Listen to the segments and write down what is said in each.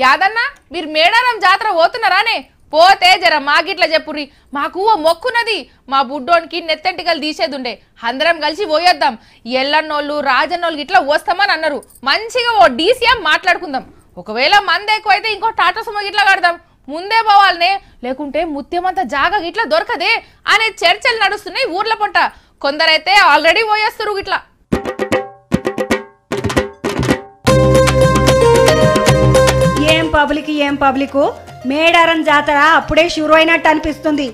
యాదన్న మీరు మేడారం జాతర పోతున్నారానే? పోతే జర మాకిట్లా చెప్పుర్రి. మాకు ఓ మొక్కున్నది. మా బుడ్డోనికి నెత్తంటికలు తీసేదుండే. అందరం కలిసి పోయొద్దాం. ఎల్లన్నోళ్ళు రాజన్నోళ్ళు ఇట్లా వస్తామని అన్నారు. మంచిగా ఓ డీసీఎం మాట్లాడుకుందాం. ఒకవేళ మంది ఎక్కువ అయితే ఇంకో టాటా సుమో ఇట్లా కడదాం. ముందే పోవాలనే. లేకుంటే ముత్యమంత జాగా ఇట్లా దొరకదే అనే చర్చలు నడుస్తున్నాయి ఊర్ల పొంట. కొందరైతే ఆల్రెడీ పోయేస్తారు ఇట్లా పబ్లిక్ ఏం పబ్లిక్? మేడారం జాతర అప్పుడే షురు అయినట్టు అనిపిస్తుంది.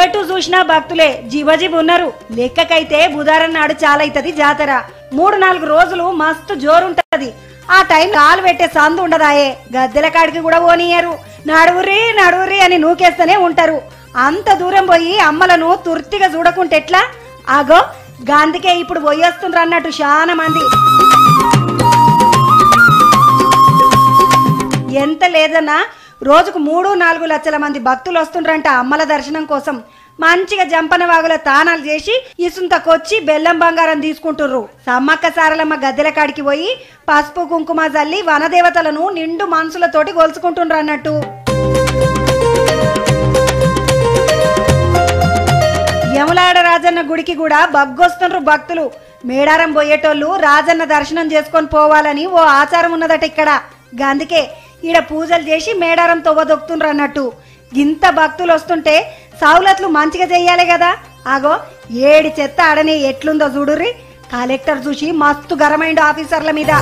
ఏటు చూసినా భక్తులే జీవజీవి ఉన్నారు. లెక్కకైతే బుధారం నాడు చాలైతది జాతర. మూడు నాలుగు రోజులు మస్తు జోరుంటది. ఆ టైం కాలు పెట్టే సందు ఉండదాయే. గద్దెల కాడికి కూడా పోనీయరు. నడువురి నడువురి అని నూకేస్తూనే ఉంటారు. అంత దూరం పోయి అమ్మలను తుర్తిగా చూడకుంటే ఎట్లా? ఆగో గాంధీకే ఇప్పుడు పోయేస్తుండ్రు అన్నట్టు చాలా మంది ఎంత లేదన్నా రోజుకు మూడు నాలుగు లక్షల మంది భక్తులు వస్తుండ్రంట అమ్మల దర్శనం కోసం. మంచిగా జంపన వాగుల తానాలు చేసి ఇసుంతకొచ్చి బెల్లం బంగారం తీసుకుంటుర్రు. సమ్మక్క సారలమ్మ గద్దెల కాడికి పోయి పసుపు కుంకుమ జల్లి వనదేవతలను నిండు మనసులతోటి గొలుచుకుంటుండ్రు అన్నట్టు. యమలాడ రాజన్న గుడికి కూడా బగ్గొస్తుండ్రు భక్తులు. మేడారం పోయేటోళ్ళు రాజన్న దర్శనం చేసుకొని పోవాలని ఓ ఆచారం ఉన్నదట ఇక్కడ. గందుకే ఈడ పూజలు చేసి మేడారం తొవ్వదొక్కుతుండ్రు అన్నట్టు. ఇంత భక్తులు వస్తుంటే సౌలత్లు మంచిగా చెయ్యాలి కదా. ఆగో ఏడి చెత్త ఆడనే ఎట్లుందో చూడుర్రి. కలెక్టర్ చూసి మస్తు గరమైండు ఆఫీసర్ల మీద.